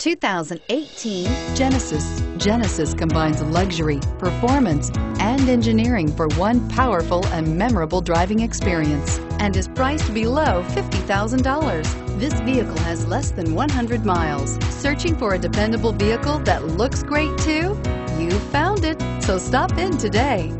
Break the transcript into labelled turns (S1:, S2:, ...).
S1: 2018 Genesis. Genesis combines luxury, performance, and engineering for one powerful and memorable driving experience and is priced below $50,000. This vehicle has less than 100 miles. Searching for a dependable vehicle that looks great too? You found it, so stop in today.